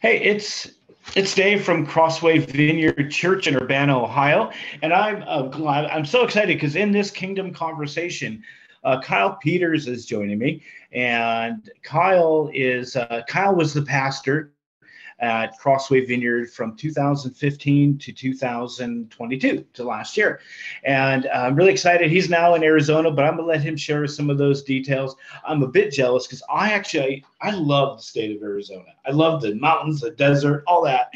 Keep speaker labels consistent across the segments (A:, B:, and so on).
A: Hey, it's it's Dave from Crossway Vineyard Church in Urbana, Ohio, and I'm uh, glad. I'm so excited because in this Kingdom conversation, uh, Kyle Peters is joining me, and Kyle is uh, Kyle was the pastor at Crossway Vineyard from 2015 to 2022 to last year. And I'm really excited. He's now in Arizona, but I'm gonna let him share some of those details. I'm a bit jealous because I actually I love the state of Arizona. I love the mountains, the desert, all that.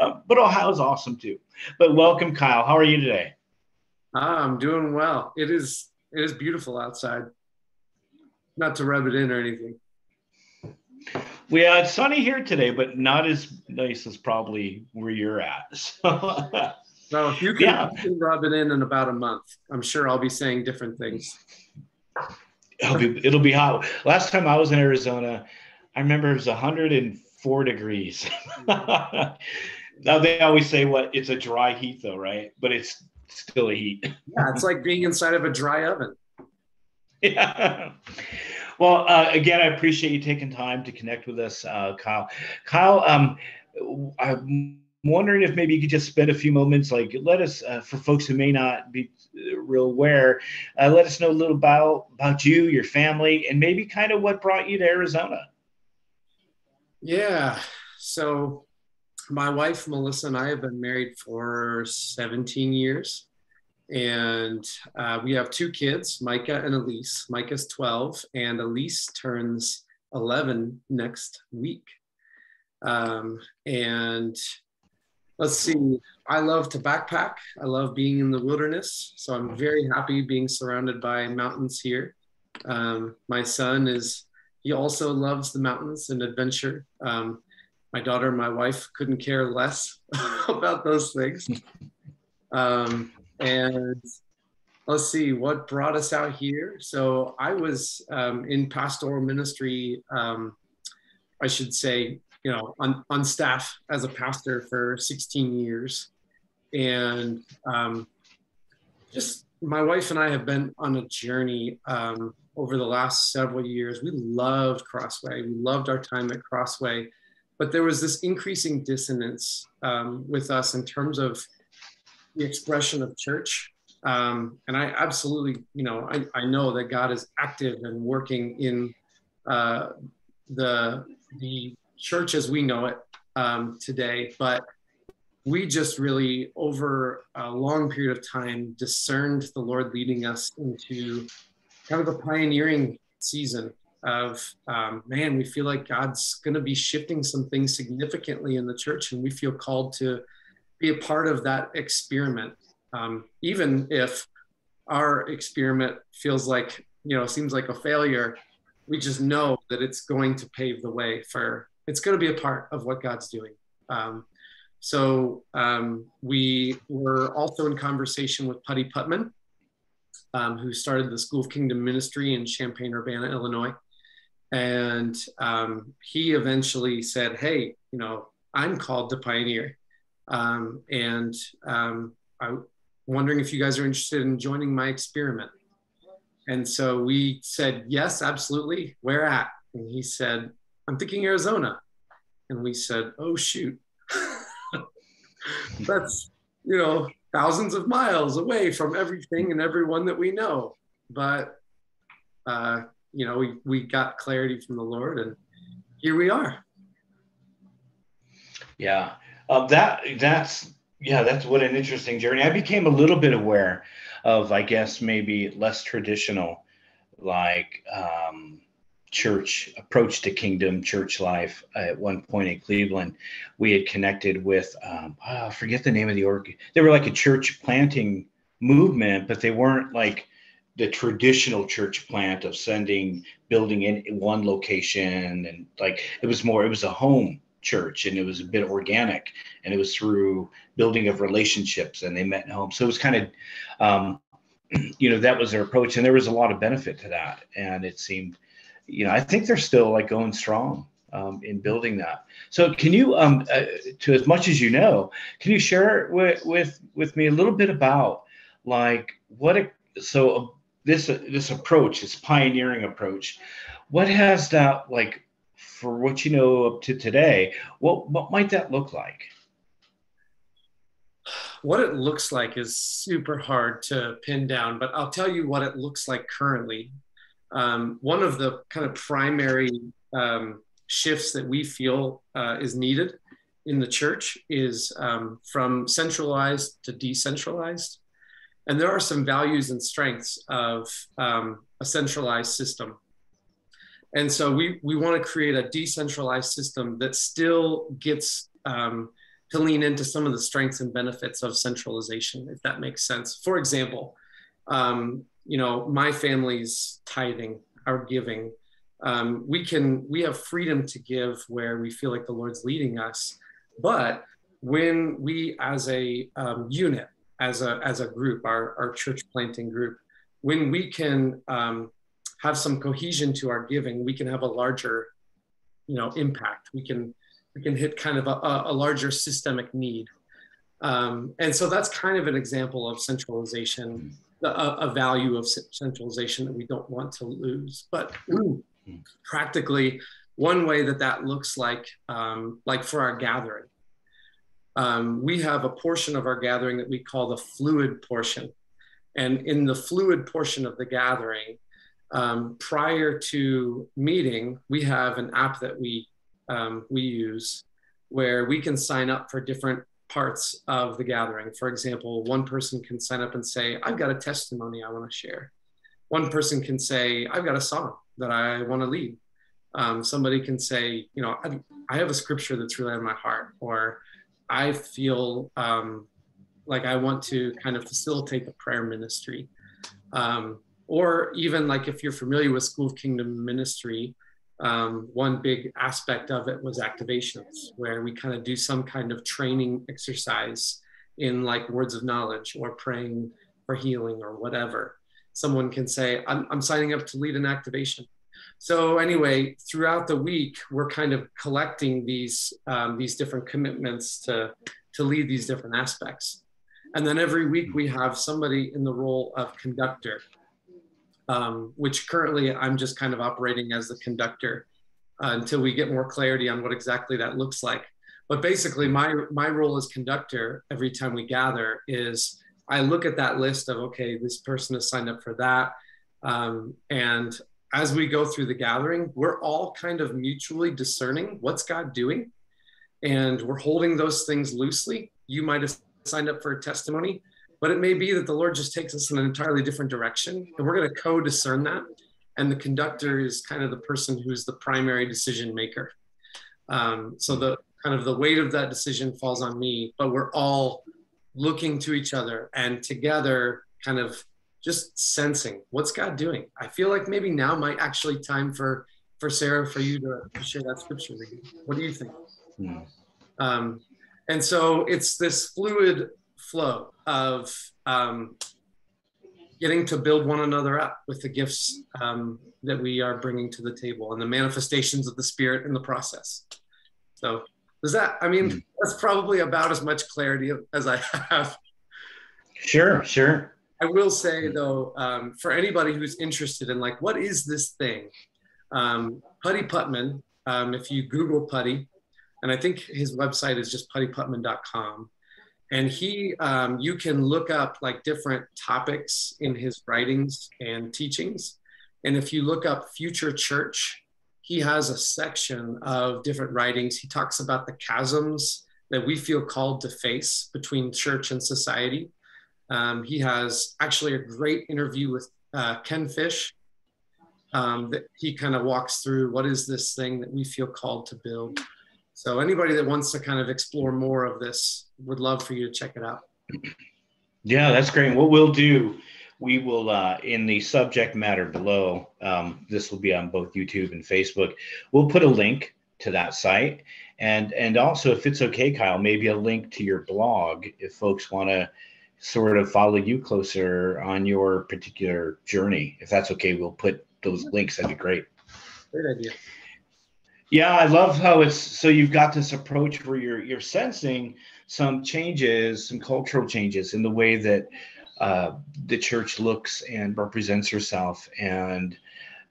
A: Um, but Ohio's awesome too. But welcome, Kyle. How are you today?
B: I'm doing well. It is it is beautiful outside. Not to rub it in or anything.
A: We had sunny here today, but not as nice as probably where you're at.
B: So. Well, if you can, yeah. you can rub it in in about a month, I'm sure I'll be saying different things.
A: It'll be it'll be hot. Last time I was in Arizona, I remember it was 104 degrees. now they always say what it's a dry heat though, right? But it's still a heat.
B: Yeah, it's like being inside of a dry oven.
A: Yeah. Well, uh, again, I appreciate you taking time to connect with us, uh, Kyle. Kyle, um, I'm wondering if maybe you could just spend a few moments, like let us, uh, for folks who may not be uh, real aware, uh, let us know a little about about you, your family, and maybe kind of what brought you to Arizona.
B: Yeah. So, my wife Melissa and I have been married for 17 years and uh, we have two kids, Micah and Elise. Micah's 12, and Elise turns 11 next week. Um, and let's see, I love to backpack. I love being in the wilderness. So I'm very happy being surrounded by mountains here. Um, my son is, he also loves the mountains and adventure. Um, my daughter and my wife couldn't care less about those things. Um, and let's see what brought us out here. So I was um, in pastoral ministry, um, I should say, you know, on, on staff as a pastor for 16 years. And um, just my wife and I have been on a journey um, over the last several years. We loved Crossway, we loved our time at Crossway, but there was this increasing dissonance um, with us in terms of the expression of church. Um, and I absolutely, you know, I, I know that God is active and working in uh, the the church as we know it um, today. But we just really, over a long period of time, discerned the Lord leading us into kind of a pioneering season of um, man. We feel like God's going to be shifting some things significantly in the church, and we feel called to be a part of that experiment, um, even if our experiment feels like you know seems like a failure. We just know that it's going to pave the way for. It's going to be a part of what God's doing. Um, so um, we were also in conversation with Putty Putman, um, who started the School of Kingdom Ministry in Champaign, Urbana, Illinois. And um, he eventually said, Hey, you know, I'm called to pioneer. Um, and um, I'm wondering if you guys are interested in joining my experiment. And so we said, yes, absolutely. Where at? And he said, I'm thinking Arizona. And we said, oh, shoot. That's, you know, thousands of miles away from everything and everyone that we know. But, uh, you know, we, we got clarity from the Lord and here we are.
A: Yeah. Um, that that's yeah, that's what an interesting journey. I became a little bit aware of, I guess, maybe less traditional, like um, church approach to kingdom church life. At one point in Cleveland, we had connected with, um, oh, I forget the name of the org. They were like a church planting movement, but they weren't like the traditional church plant of sending building in one location and like it was more it was a home church and it was a bit organic and it was through building of relationships and they met in home so it was kind of um, you know that was their approach and there was a lot of benefit to that and it seemed you know i think they're still like going strong um, in building that. So can you um, uh, to as much as you know can you share with with with me a little bit about like what a, so uh, this uh, this approach this pioneering approach what has that like for what you know up to today, what what might that look like?
B: What it looks like is super hard to pin down, but I'll tell you what it looks like currently. Um, one of the kind of primary um, shifts that we feel uh, is needed in the church is um, from centralized to decentralized. And there are some values and strengths of um, a centralized system. And so we, we want to create a decentralized system that still gets um, to lean into some of the strengths and benefits of centralization, if that makes sense. For example, um, you know, my family's tithing, our giving, um, we can we have freedom to give where we feel like the Lord's leading us. But when we, as a um, unit, as a as a group, our our church planting group, when we can um, have some cohesion to our giving, we can have a larger, you know, impact. We can we can hit kind of a, a larger systemic need. Um, and so that's kind of an example of centralization, a, a, value of centralization that we don't want to lose. But ooh, practically, one way that that looks like, um, like for our gathering, um, we have a portion of our gathering that we call the fluid portion. And in the fluid portion of the gathering, um, prior to meeting, we have an app that we um, we use where we can sign up for different parts of the gathering. For example, one person can sign up and say, "I've got a testimony I want to share." One person can say, "I've got a song that I want to lead." Um, somebody can say, "You know, I, I have a scripture that's really on my heart," or I feel um, like I want to kind of facilitate the prayer ministry. Um, or even like if you're familiar with School of Kingdom ministry, um, one big aspect of it was activations, where we kind of do some kind of training exercise in like words of knowledge or praying for healing or whatever. Someone can say, I'm, I'm signing up to lead an activation. So anyway, throughout the week, we're kind of collecting these um, these different commitments to to lead these different aspects, and then every week we have somebody in the role of conductor, um, which currently I'm just kind of operating as the conductor uh, until we get more clarity on what exactly that looks like. But basically, my my role as conductor every time we gather is I look at that list of okay, this person has signed up for that, um, and as we go through the gathering, we're all kind of mutually discerning what's God doing, and we're holding those things loosely. You might have signed up for a testimony but it may be that the Lord just takes us in an entirely different direction, and we're going to co discern that. And the conductor is kind of the person who's the primary decision maker. Um, so the kind of the weight of that decision falls on me, but we're all looking to each other and together kind of just sensing what's God doing. I feel like maybe now might actually time for for Sarah for you to, share that scripture reading. What do you think? Hmm. Um, and so it's this fluid flow of um, getting to build one another up with the gifts um, that we are bringing to the table and the manifestations of the spirit in the process. So, does that, I mean, mm. that's probably about as much clarity as I have.
A: Sure, sure.
B: I will say though, um, for anybody who's interested in like, what is this thing? Um, Putty Putman, um, if you Google Putty, and I think his website is just puttyputman.com and he um, you can look up like different topics in his writings and teachings. And if you look up future church he has a section of different writings. He talks about the chasms that we feel called to face between church and society. Um, he has actually a great interview with uh, ken fish um, that he kind of walks through what is this thing that we feel called to build so anybody that wants to kind of explore more of this would love for you to check it out.
A: Yeah, that's great. What we'll do, we will uh, in the subject matter below. Um, this will be on both YouTube and Facebook. We'll put a link to that site, and and also if it's okay, Kyle, maybe a link to your blog if folks want to sort of follow you closer on your particular journey. If that's okay, we'll put those links. That'd be great.
B: Great idea.
A: Yeah, I love how it's so you've got this approach where you're you're sensing some changes, some cultural changes in the way that uh, the church looks and represents herself, and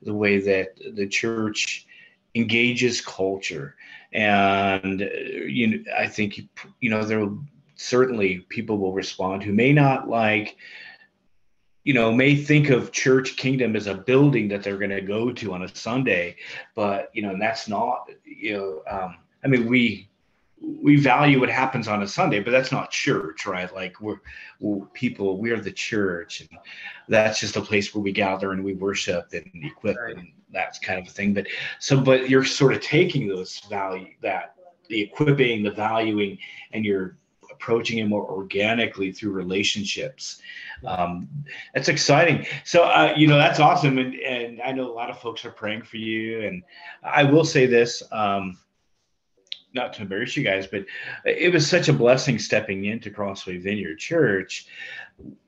A: the way that the church engages culture, and uh, you know, I think you know there certainly people will respond who may not like you know, may think of church kingdom as a building that they're going to go to on a Sunday, but you know, and that's not, you know, um, I mean, we we value what happens on a Sunday, but that's not church, right? Like we're, we're, people, we're the church, and that's just a place where we gather and we worship and equip, right. and that's kind of a thing. But so, but you're sort of taking those value that the equipping, the valuing, and you're approaching it more organically through relationships. Um, that's exciting. So, uh, you know, that's awesome. And, and I know a lot of folks are praying for you. And I will say this, um, not to embarrass you guys, but it was such a blessing stepping into Crossway Vineyard Church.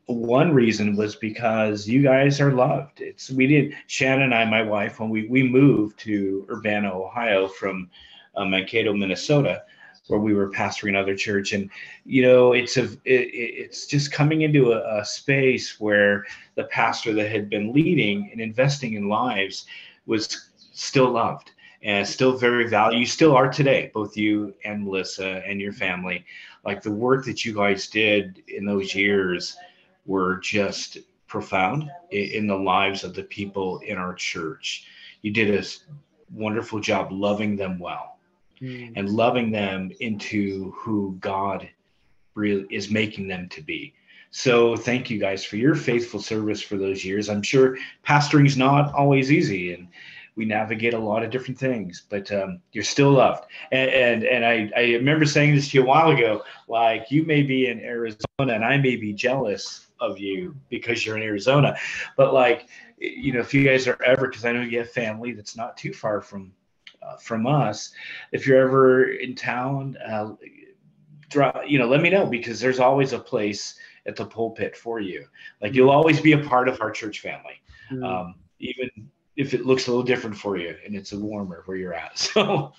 A: One reason was because you guys are loved. It's we did Shannon and I, my wife, when we we moved to Urbana, Ohio from uh, Mankato, Minnesota where we were pastoring another church. And you know it's a it, it's just coming into a, a, space where the pastor that had been leading and investing in lives was still loved and still very valued. You still are today both you and melissa and your family. Like the work that you guys did in those years were just profound in, in the lives of the people in our church. You did a wonderful job loving them well mm. and loving them into who God really is making them to be. So thank you guys for your faithful service for those years. I'm sure pastoring's not always easy and we navigate a lot of different things, but um, you're still loved. And, and, and I, I remember saying this to you a while ago, like you may be in Arizona and I may be jealous of you because you're in Arizona, but like, you know, if you guys are ever, because I know you have family that's not too far from from us. If you're ever in town, uh, draw, you know, let me know because there's always a place at the pulpit for you. Like you'll always be a part of our church family, mm-hmm. um, even if it looks a little different for you and it's a warmer where you're at. So,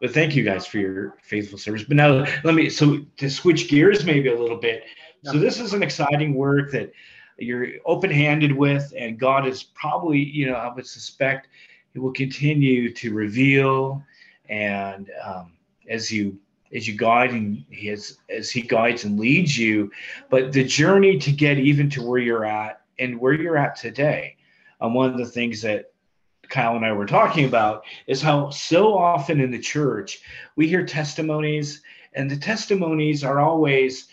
A: but thank you guys for your faithful service. But now let me so to switch gears maybe a little bit. So this is an exciting work that you're open-handed with, and God is probably, you know, I would suspect he will continue to reveal and um, as you as you guide and has, as he guides and leads you but the journey to get even to where you're at and where you're at today um, one of the things that kyle and i were talking about is how so often in the church we hear testimonies and the testimonies are always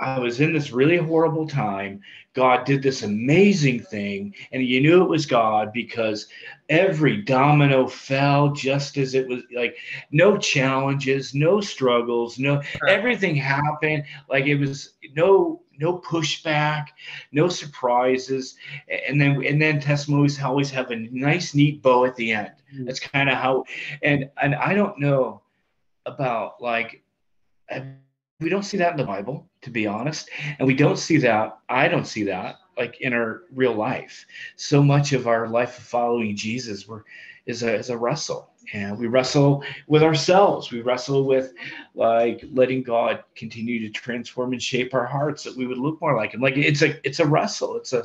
A: I was in this really horrible time. God did this amazing thing, and you knew it was God because every domino fell just as it was like no challenges, no struggles, no everything happened like it was no no pushback, no surprises, and then and then testimonies always have a nice neat bow at the end. Mm-hmm. That's kind of how, and and I don't know about like we don't see that in the Bible, to be honest. And we don't see that, I don't see that like in our real life. So much of our life of following Jesus we're, is, a, is a wrestle. And we wrestle with ourselves. We wrestle with like letting God continue to transform and shape our hearts that we would look more like him. Like it's a it's a wrestle. It's a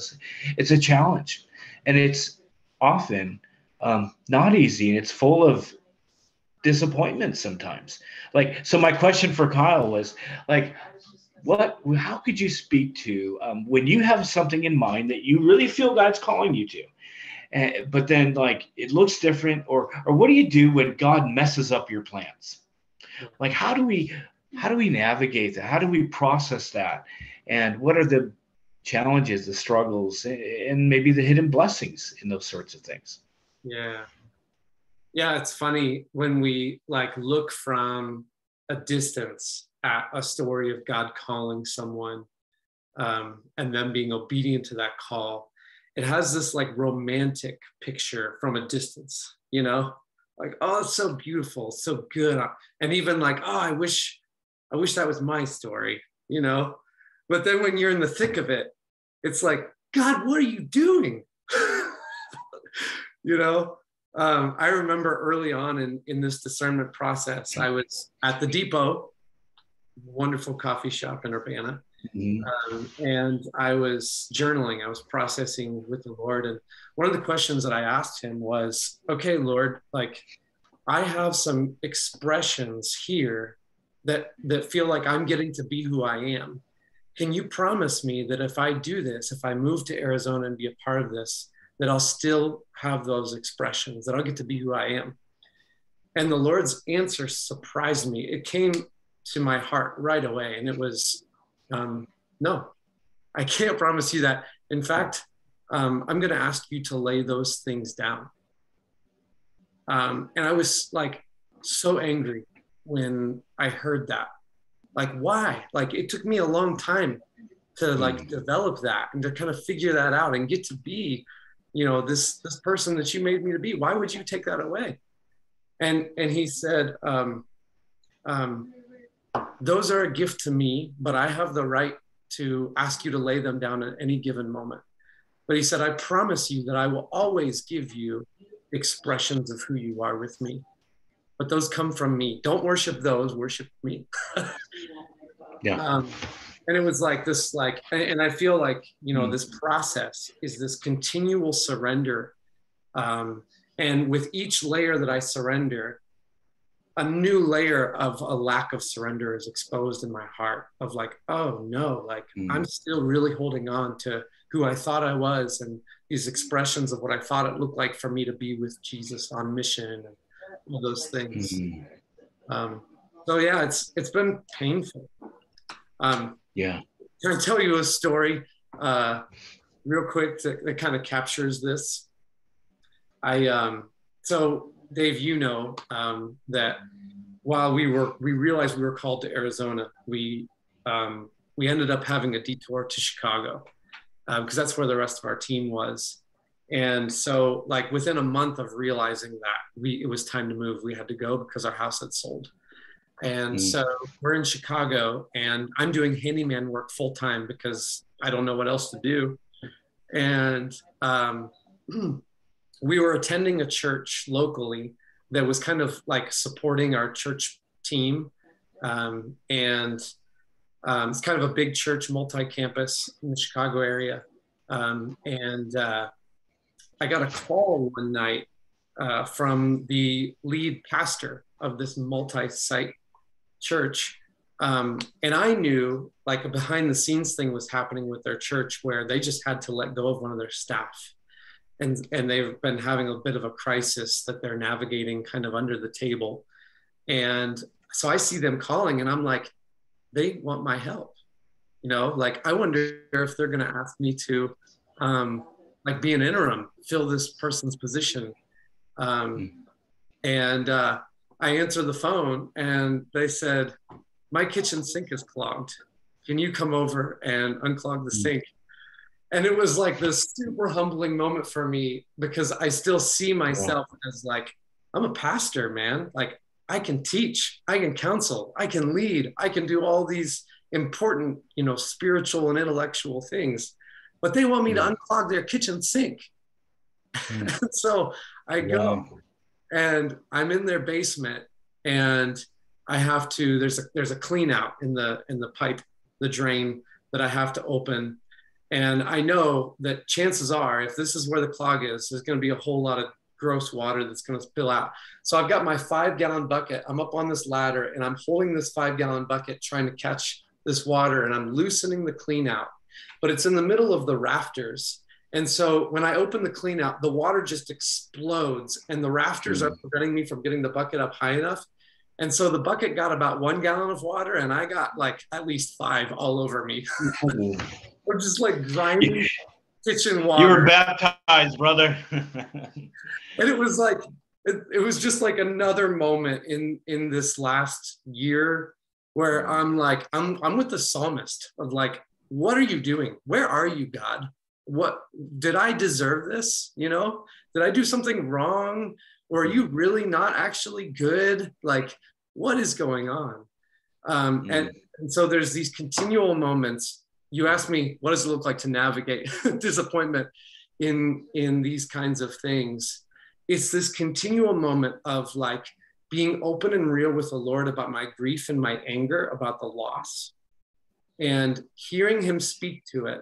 A: it's a challenge. And it's often um, not easy and it's full of disappointment sometimes. Like, so my question for Kyle was like, what, how could you speak to um, when you have something in mind that you really feel God's calling you to? Uh, but then like it looks different or or what do you do when god messes up your plans like how do we how do we navigate that how do we process that and what are the challenges the struggles and maybe the hidden blessings in those sorts of things
B: yeah yeah it's funny when we like look from a distance at a story of god calling someone um, and them being obedient to that call it has this like romantic picture from a distance you know? Like oh it's so beautiful so good. And even like oh i wish i wish that was my story you know? But then when you're in the thick of it it's like god what are you doing? You know um, I remember early on in, in this discernment process, I was at the depot, wonderful coffee shop in Urbana. Mm-hmm. Um, and I was journaling, I was processing with the Lord. And one of the questions that I asked him was, okay, Lord, like I have some expressions here that, that feel like I'm getting to be who I am. Can you promise me that if I do this, if I move to Arizona and be a part of this, that I'll still have those expressions, that I'll get to be who I am? And the Lord's answer surprised me. It came to my heart right away. And it was, um, no, I can't promise you that. In fact, um, I'm going to ask you to lay those things down. Um, and I was like so angry when I heard that. Like, why? Like, it took me a long time to like mm. develop that and to kind of figure that out and get to be, you know, this this person that you made me to be. Why would you take that away? And and he said, um, um, those are a gift to me, but I have the right to ask you to lay them down at any given moment. But he said, I promise you that I will always give you expressions of who you are with me. But those come from me. Don't worship those, worship me.
A: yeah. Um,
B: and it was like this, like, and I feel like, you know, mm. this process is this continual surrender. Um, and with each layer that I surrender, a new layer of a lack of surrender is exposed in my heart of like oh no like mm. i'm still really holding on to who i thought i was and these expressions of what i thought it looked like for me to be with jesus on mission and all those things mm. um, so yeah it's it's been painful um,
A: yeah
B: can i tell you a story uh, real quick that, that kind of captures this i um, so Dave, you know um, that while we were, we realized we were called to Arizona, we um, we ended up having a detour to Chicago because um, that's where the rest of our team was. And so, like within a month of realizing that we it was time to move, we had to go because our house had sold. And mm. so we're in Chicago, and I'm doing handyman work full time because I don't know what else to do. And um, we were attending a church locally that was kind of like supporting our church team. Um, and um, it's kind of a big church, multi campus in the Chicago area. Um, and uh, I got a call one night uh, from the lead pastor of this multi site church. Um, and I knew like a behind the scenes thing was happening with their church where they just had to let go of one of their staff and and they've been having a bit of a crisis that they're navigating kind of under the table and so i see them calling and i'm like they want my help you know like i wonder if they're going to ask me to um, like be an interim fill this person's position um, hmm. and uh, i answered the phone and they said my kitchen sink is clogged can you come over and unclog the hmm. sink and it was like this super humbling moment for me because I still see myself as like I'm a pastor, man. Like I can teach, I can counsel, I can lead, I can do all these important, you know, spiritual and intellectual things. But they want me yeah. to unclog their kitchen sink. Mm. so I go. And I'm in their basement and I have to there's a there's a clean out in the in the pipe, the drain that I have to open and I know that chances are, if this is where the clog is, there's going to be a whole lot of gross water that's going to spill out. So I've got my five gallon bucket. I'm up on this ladder and I'm holding this five gallon bucket trying to catch this water and I'm loosening the clean out. But it's in the middle of the rafters. And so when I open the clean out, the water just explodes and the rafters mm. are preventing me from getting the bucket up high enough. And so the bucket got about one gallon of water and I got like at least five all over me. We're just like grinding kitchen water.
A: You were baptized, brother.
B: and it was like it, it was just like another moment in in this last year where I'm like I'm I'm with the psalmist of like what are you doing? Where are you, God? What did I deserve this? You know, did I do something wrong? Or are you really not actually good? Like, what is going on? Um, mm. and, and so there's these continual moments you ask me what does it look like to navigate disappointment in in these kinds of things it's this continual moment of like being open and real with the lord about my grief and my anger about the loss and hearing him speak to it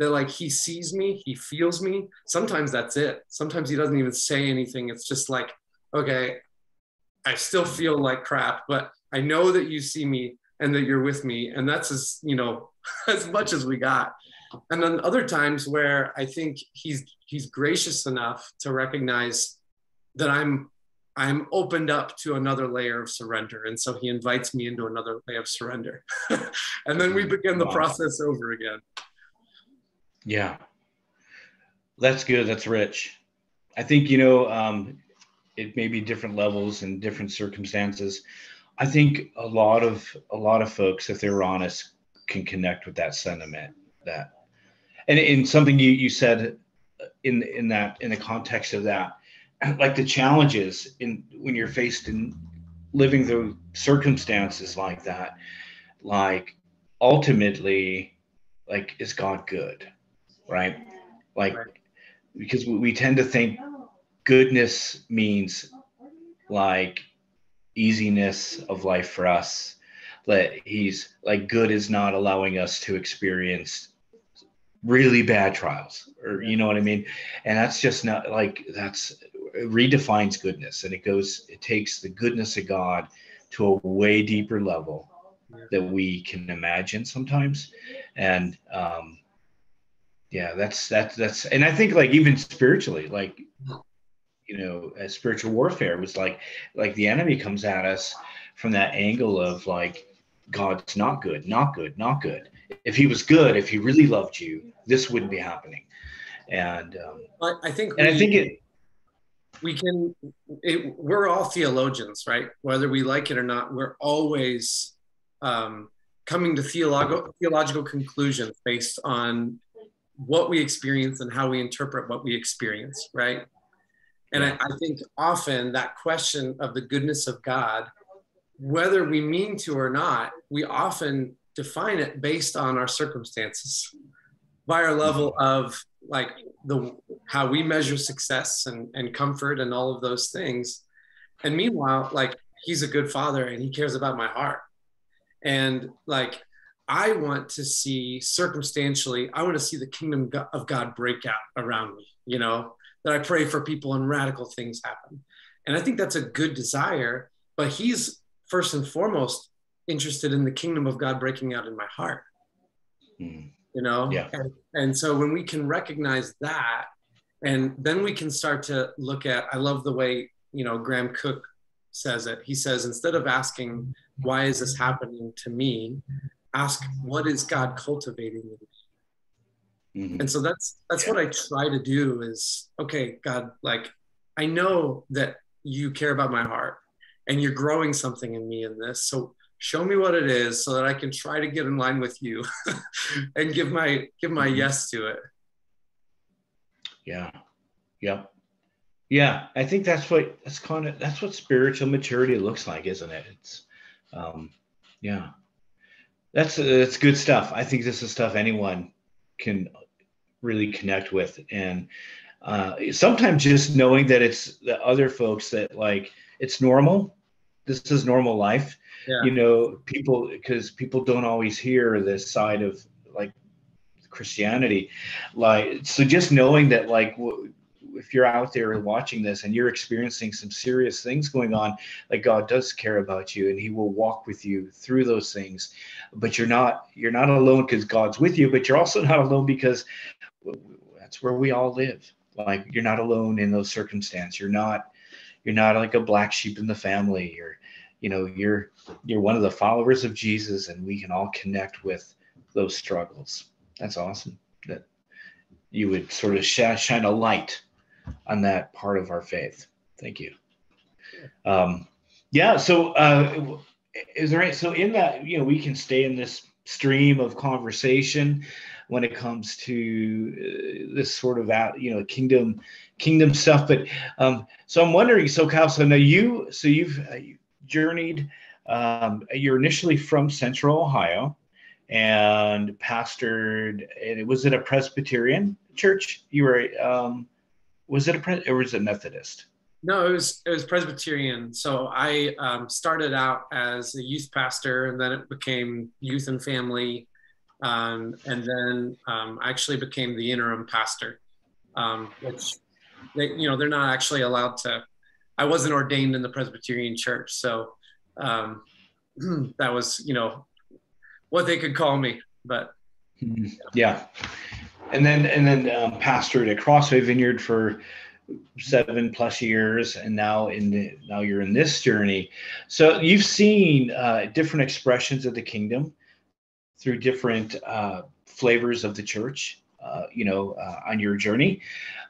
B: that like he sees me he feels me. Sometimes that's it. Sometimes he doesn't even say anything. It's just like okay i still feel like crap but i know that you see me and that you're with me and that's as you know as much as we got. And then other times where i think he's he's gracious enough to recognize that i'm i'm opened up to another layer of surrender and so he invites me into another layer of surrender. And then we mm-hmm. begin the process over again
A: yeah. That's good. That's rich. I think you know um it may be different levels and different circumstances. I think a lot of a lot of folks if they're honest can connect with that sentiment that and in something you you said in in that in the context of that like the challenges in when you're faced in living through circumstances like that like ultimately like is god good right? Like because we tend to think goodness means like easiness of life for us that he's like good is not allowing us to experience really bad trials or you know what i mean? And that's just not like that's redefines goodness and it goes it takes the goodness of god to a way deeper level that we can imagine sometimes. And um yeah that's that's that's and i think like even spiritually like you know as spiritual warfare was like like the enemy comes at us from that angle of like god's not good not good not good. If he was good if he really loved you this wouldn't be happening. And um,
B: I, I think
A: and we, i think it
B: we can it, we're all theologians right? Whether we like it or not we're always um, coming to theological theological conclusions based on what we experience and how we interpret what we experience right? And I, I think often that question of the goodness of god whether we mean to or not we often define it based on our circumstances. By our level mm-hmm. of like the how we measure success and, and comfort and all of those things. And meanwhile like he's a good father and he cares about my heart. And like i want to see circumstantially i want to see the kingdom of god break out around me you know that i pray for people and radical things happen. And i think that's a good desire but he's first and foremost interested in the kingdom of god breaking out in my heart. Mm you know?
A: Yeah.
B: and, and so when we can recognize that and then we can start to look at i love the way you know Graham Cooke says it. He says instead of asking why is this happening to me ask what is god cultivating in me mm-hmm. and so that's that's yeah. what i try to do is okay god like i know that you care about my heart and you're growing something in me in this so show me what it is so that I can try to get in line with you and give my give my mm-hmm. yes to it.
A: Yeah. Yep. Yeah, I think that's what that's kind of that's what spiritual maturity looks like, isn't it? It's um yeah. That's that's good stuff. I think this is stuff anyone can really connect with and uh, sometimes just knowing that it's the other folks that like it's normal this is normal life yeah. you know people because people don't always hear this side of like christianity like so just knowing that like if you're out there watching this and you're experiencing some serious things going on like god does care about you and he will walk with you through those things. But you're not you're not alone because god's with you but you're also not alone because that's where we all live. Like you're not alone in those circumstances. You're not you're not like a black sheep in the family. You're you know you're you're one of the followers of jesus and we can all connect with those struggles. That's awesome that you would sort of sh- shine a light on that part of our faith thank you um yeah so uh is there any, so in that you know we can stay in this stream of conversation when it comes to uh, this sort of out you know kingdom kingdom stuff but um so i'm wondering so Kyle, so now you so you've uh, journeyed. Um, you're initially from Central Ohio and pastored. And it was it a Presbyterian church? You were. Um, was it a pre- or was it Methodist?
B: No, it was it was Presbyterian. So I um, started out as a youth pastor, and then it became youth and family, Um, and then um, I actually became the interim pastor, um, which they, you know, they're not actually allowed to. I wasn't ordained in the Presbyterian Church, so um, that was, you know, what they could call me. But
A: yeah, and then and then um, pastored at Crossway Vineyard for seven plus years and now in the, now you're in this journey. So you've seen uh, different expressions of the kingdom through different uh, flavors of the church uh, you know uh, on your journey.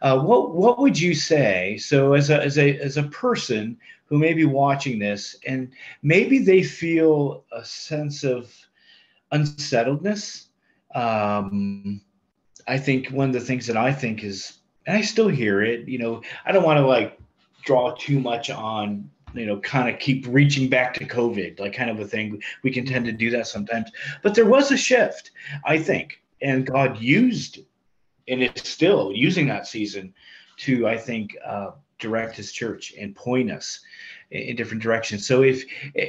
A: Uh, what what would you say? So as a as a as a person who may be watching this and maybe they feel a sense of unsettledness um, i think one of the things that i think is and I still hear it. You know, I don't want to like draw too much on you know kind of keep reaching back to covid like kind of a thing we can tend to do that sometimes but there was a shift i think and god used and it's still using that season to i think uh, direct his church and point us in different directions so if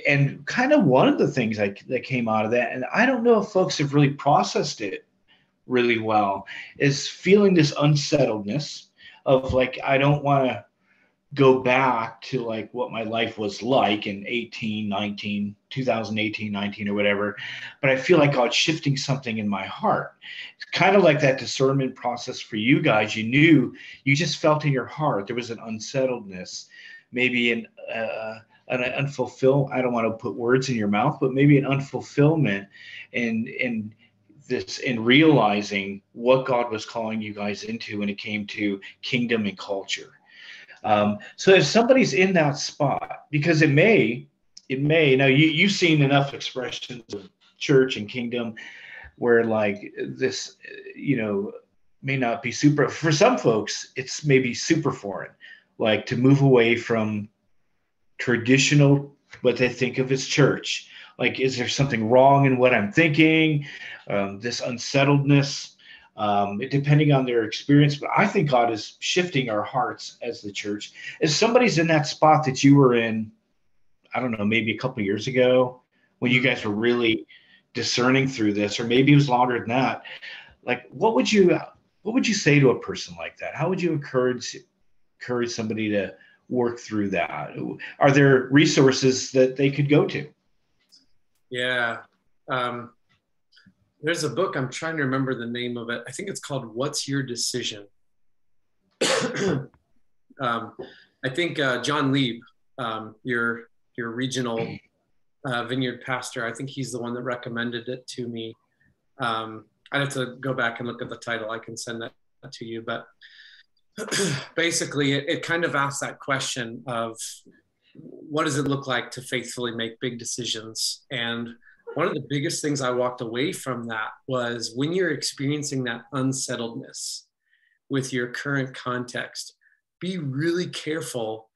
A: and kind of one of the things like that came out of that and i don't know if folks have really processed it really well is feeling this unsettledness of like I don't want to go back to like what my life was like in 18 19 2018 19 or whatever but i feel like god's shifting something in my heart. It's kind of like that discernment process for you guys. You knew you just felt in your heart there was an unsettledness maybe an uh, an unfulfilled i don't want to put words in your mouth but maybe an unfulfillment and and this in realizing what God was calling you guys into when it came to kingdom and culture. Um, so if somebody's in that spot, because it may, it may, now you, you've seen enough expressions of church and kingdom where like this, you know, may not be super, for some folks, it's maybe super foreign, like to move away from traditional, what they think of as church like is there something wrong in what i'm thinking? Um, this unsettledness um, depending on their experience. But i think god is shifting our hearts as the church. If somebody's in that spot that you were in i don't know maybe a couple years ago when you guys were really discerning through this or maybe it was longer than that like what would you what would you say to a person like that? How would you encourage encourage somebody to work through that? Are there resources that they could go to
B: yeah. Um, there's a book, I'm trying to remember the name of it. I think it's called What's Your Decision? um, I think uh, John Lieb, um, your, your regional uh, vineyard pastor, I think he's the one that recommended it to me. Um, I'd have to go back and look at the title. I can send that to you. But basically, it, it kind of asks that question of what does it look like to faithfully make big decisions? And one of the biggest things I walked away from that was when you're experiencing that unsettledness with your current context, be really careful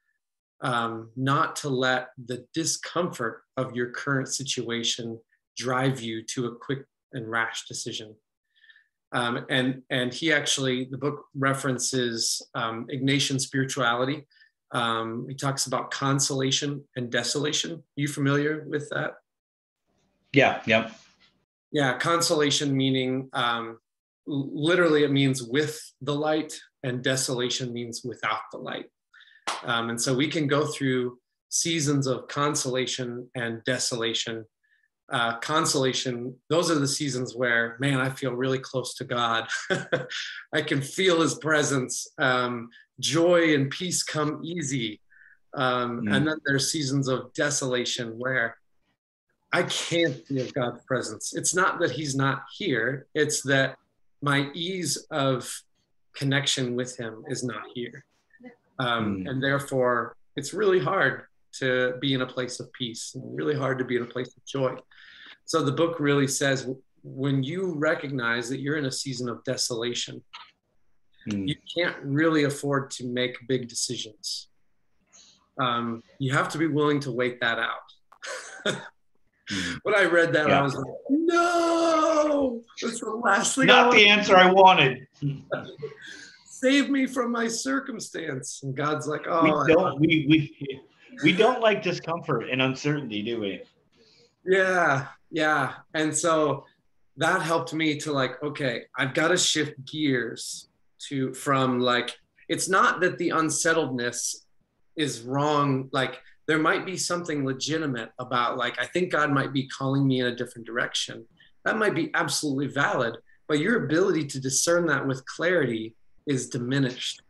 B: um, not to let the discomfort of your current situation drive you to a quick and rash decision. Um, and and he actually the book references um, Ignatian spirituality, um, he talks about consolation and desolation. You familiar with that?
A: Yeah. Yep.
B: Yeah. Consolation meaning um, literally it means with the light, and desolation means without the light. Um, and so we can go through seasons of consolation and desolation. Uh, consolation, those are the seasons where, man, I feel really close to God. I can feel his presence. Um, joy and peace come easy. Um, mm. And then there's seasons of desolation where I can't feel God's presence. It's not that He's not here, it's that my ease of connection with Him is not here. Um, mm. And therefore, it's really hard to be in a place of peace really hard to be in a place of joy. So the book really says when you recognize that you're in a season of desolation, mm. you can't really afford to make big decisions. Um, you have to be willing to wait that out. mm. When I read that, yeah. I was like, no, that's the last thing.
A: Not the answer I wanted.
B: Save me from my circumstance. And God's like, oh,
A: we don't, we, we, we don't like discomfort and uncertainty, do we?
B: Yeah, yeah. And so that helped me to like, okay, I've got to shift gears to from like, it's not that the unsettledness is wrong. Like, there might be something legitimate about, like, I think God might be calling me in a different direction. That might be absolutely valid, but your ability to discern that with clarity is diminished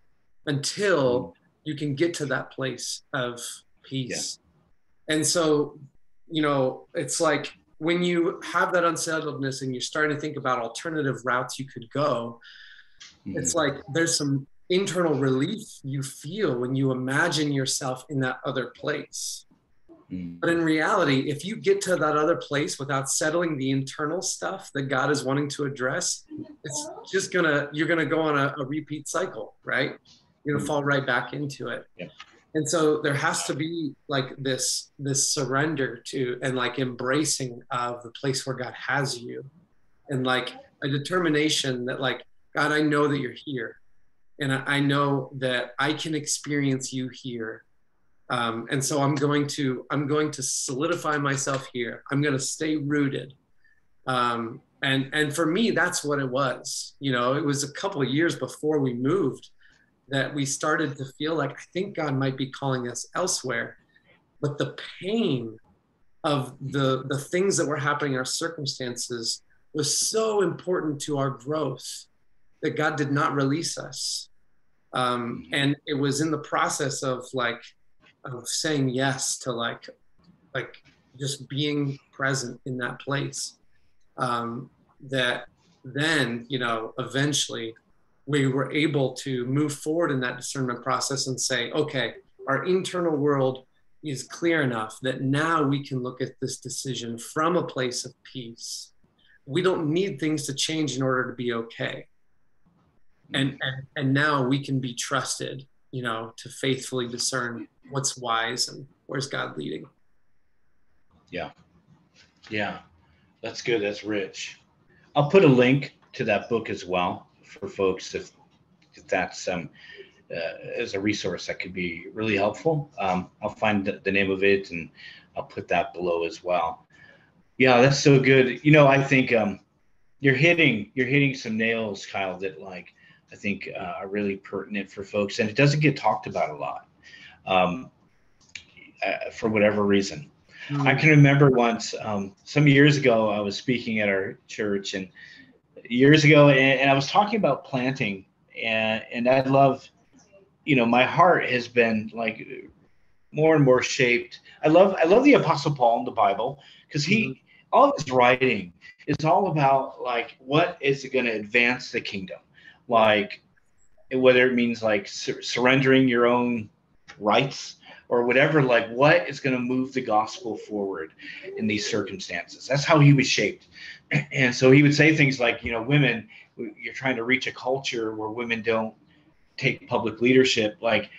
B: until you can get to that place of peace. Yeah. And so, you know, it's like when you have that unsettledness and you're starting to think about alternative routes you could go, mm-hmm. it's like there's some internal relief you feel when you imagine yourself in that other place. Mm-hmm. But in reality, if you get to that other place without settling the internal stuff that God is wanting to address, it's just gonna you're gonna go on a, a repeat cycle, right? You're gonna mm-hmm. fall right back into it. Yeah and so there has to be like this this surrender to and like embracing of the place where god has you and like a determination that like god i know that you're here and i know that i can experience you here. Um, and so i'm going to i'm going to solidify myself here. I'm going to stay rooted. Um, and and for me that's what it was. You know it was a couple of years before we moved that we started to feel like I think God might be calling us elsewhere. But the pain of the the things that were happening in our circumstances was so important to our growth that God did not release us. Um, and it was in the process of like of saying yes to like like just being present in that place um, that then you know eventually we were able to move forward in that discernment process and say, okay, our internal world is clear enough that now we can look at this decision from a place of peace. We don't need things to change in order to be okay. And, and, and now we can be trusted, you know, to faithfully discern what's wise and where's God leading.
A: Yeah. Yeah. That's good. That's rich. I'll put a link to that book as well for folks if, if that's um, uh, as a resource that could be really helpful. Um, I'll find the, the, name of it and I'll put that below as well. Yeah, that's so good. You know, I think um, you're hitting you're hitting some nails, Kyle. That like I think uh, are really pertinent for folks, and it doesn't get talked about a lot um, uh, for whatever reason. Mm-hmm. I can remember once um, some years ago I was speaking at our church and years ago, and, and I was talking about planting, and and I love, you know, my heart has been like more and more shaped. I love I love the Apostle Paul in the Bible because he mm-hmm. all his writing is all about like what is going to advance the kingdom, like whether it means like sur- surrendering your own rights or whatever like what is going to move the gospel forward in these circumstances? That's how he was shaped. And so he would say things like you know women you're trying to reach a culture where women don't take public leadership like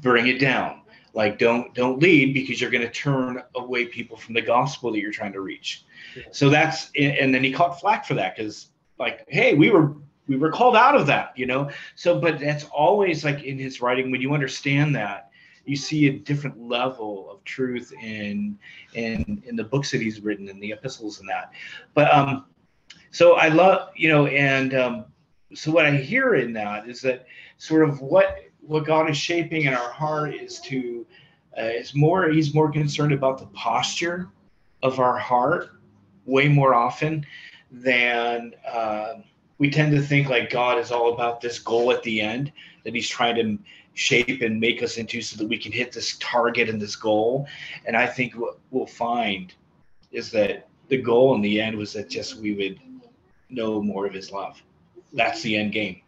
A: bring it down. Like don't don't lead because you're going to turn away people from the gospel that you're trying to reach. So that's and then he caught flack for that because like hey we were we were called out of that you know so but that's always like in his writing when you understand that you see a different level of truth in in in the books that he's written and the epistles and that. But um, so I love you know, and um, so what I hear in that is that sort of what what God is shaping in our heart is to uh, is more he's more concerned about the posture of our heart way more often than uh, we tend to think like God is all about this goal at the end that he's trying to shape and make us into so that we can hit this target and this goal. And I think what we'll find is that the goal in the end was that just we would know more of his love. That's the end game.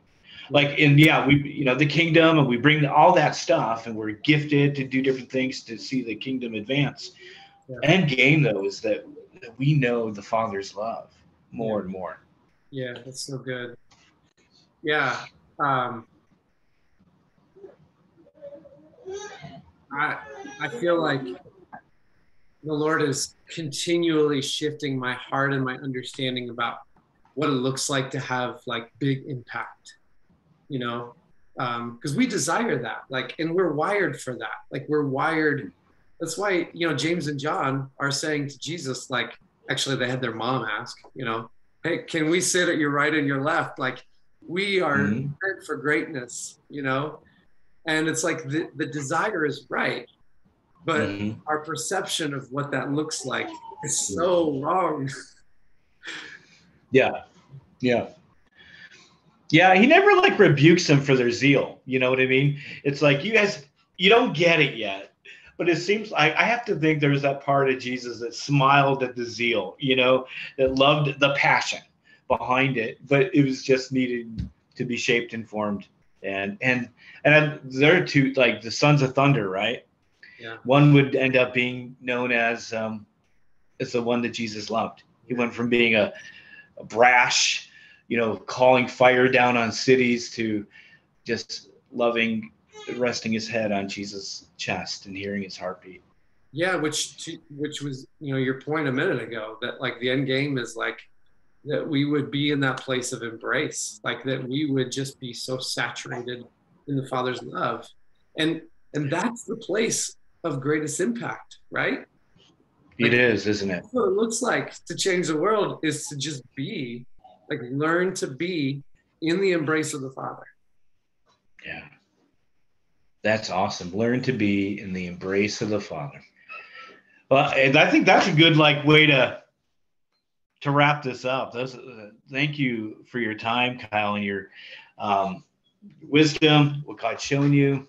A: Like in yeah, we you know the kingdom and we bring all that stuff and we're gifted to do different things to see the kingdom advance. Yeah. End game though is that, that we know the Father's love more yeah. and more.
B: Yeah, that's so good. Yeah. Um, I I feel like the Lord is continually shifting my heart and my understanding about what it looks like to have like big impact, you know, because um, we desire that, like, and we're wired for that. Like, we're wired. That's why you know James and John are saying to Jesus, like, actually, they had their mom ask, you know, hey, can we sit at your right and your left? Like we are mm-hmm. meant for greatness, you know? And it's like the, the desire is right, but mm-hmm. our perception of what that looks like is so wrong.
A: Yeah. Yeah. Yeah, he never like rebukes them for their zeal. You know what I mean? It's like you guys, you don't get it yet. But it seems like I have to think there's that part of Jesus that smiled at the zeal, you know, that loved the passion behind it, but it was just needed to be shaped and formed. And and and there are two like the sons of thunder, right?
B: Yeah.
A: One would end up being known as um, as the one that Jesus loved. He went from being a, a brash, you know, calling fire down on cities to just loving, resting his head on Jesus' chest and hearing his heartbeat.
B: Yeah, which which was you know your point a minute ago that like the end game is like that we would be in that place of embrace, like that we would just be so saturated in the Father's love, and and that's the place of greatest impact, right?
A: Like, it is, isn't it?
B: What it looks like to change the world is to just be like learn to be in the embrace of the Father.
A: Yeah. That's awesome. Learn to be in the embrace of the Father. Well, and I think that's a good like way to to wrap this up. That's, uh, thank you for your time, Kyle, and your um, wisdom, what God's shown you,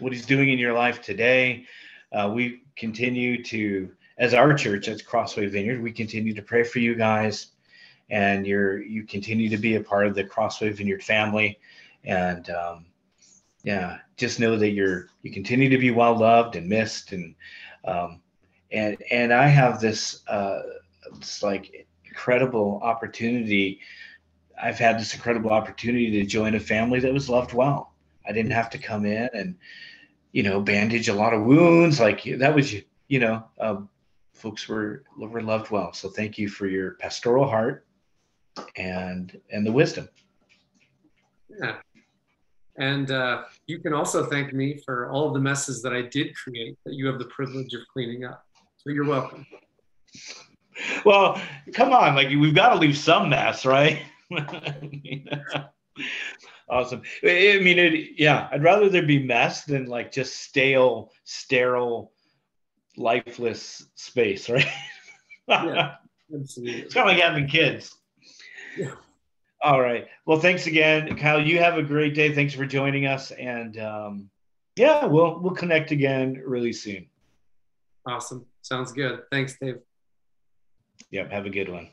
A: what He's doing in your life today. Uh, we continue to, as our church, as Crossway Vineyard, we continue to pray for you guys and you're you continue to be a part of the Crossway Vineyard family, and um, yeah, just know that you're you continue to be well loved and missed, and um, and and I have this uh, this like incredible opportunity. I've had this incredible opportunity to join a family that was loved well. I didn't have to come in and you know bandage a lot of wounds like that was you know um, folks were were loved well. So thank you for your pastoral heart and and the wisdom.
B: Yeah. And uh, you can also thank me for all of the messes that I did create that you have the privilege of cleaning up. So you're welcome.
A: Well, come on, like we've got to leave some mess, right? awesome. I mean, it, yeah, I'd rather there be mess than like just stale, sterile, lifeless space, right?
B: yeah, absolutely.
A: It's kind of like having kids. Yeah. All right. Well, thanks again, Kyle. You have a great day. Thanks for joining us, and um, yeah, we'll we'll connect again really soon.
B: Awesome. Sounds good. Thanks, Dave.
A: Yep. Have a good one.